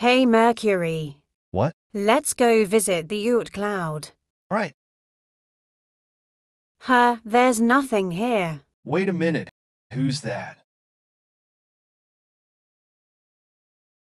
Hey Mercury, What? let's go visit the Oort cloud. Right. Huh, there's nothing here. Wait a minute. Who's that?